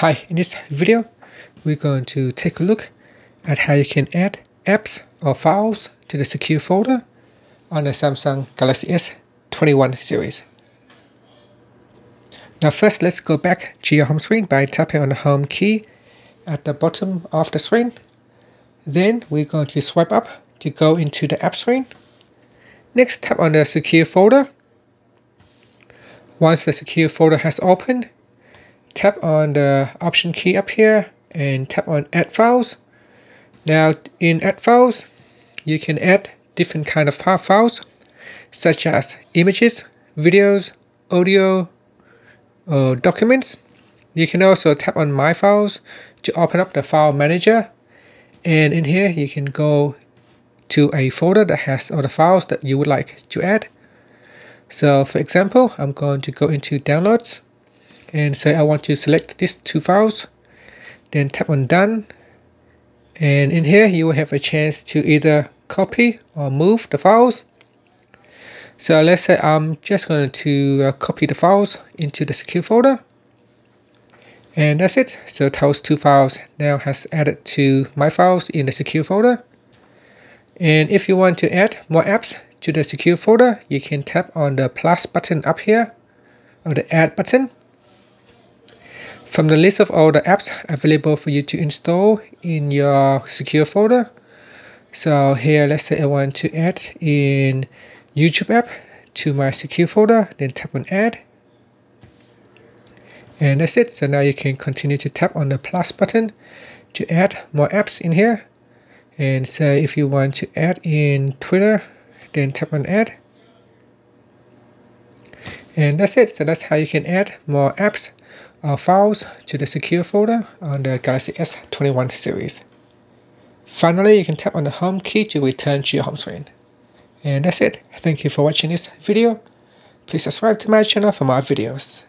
Hi, in this video, we're going to take a look at how you can add apps or files to the secure folder on the Samsung Galaxy S21 series. Now first, let's go back to your home screen by tapping on the home key at the bottom of the screen. Then we're going to swipe up to go into the app screen. Next, tap on the secure folder. Once the secure folder has opened, tap on the option key up here and tap on add files. Now in add files, you can add different kind of files such as images, videos, audio, documents. You can also tap on my files to open up the file manager and in here you can go to a folder that has all the files that you would like to add. So for example, I'm going to go into downloads and say I want to select these two files then tap on done. And in here you will have a chance to either copy or move the files. So let's say I'm just going to uh, copy the files into the secure folder. And that's it. So those two files now has added to my files in the secure folder. And if you want to add more apps to the secure folder you can tap on the plus button up here or the add button from the list of all the apps available for you to install in your secure folder. So here, let's say I want to add in YouTube app to my secure folder, then tap on add. And that's it. So now you can continue to tap on the plus button to add more apps in here. And so if you want to add in Twitter, then tap on add. And that's it. So that's how you can add more apps or files to the secure folder on the Galaxy S21 series. Finally, you can tap on the home key to return to your home screen. And that's it. Thank you for watching this video. Please subscribe to my channel for more videos.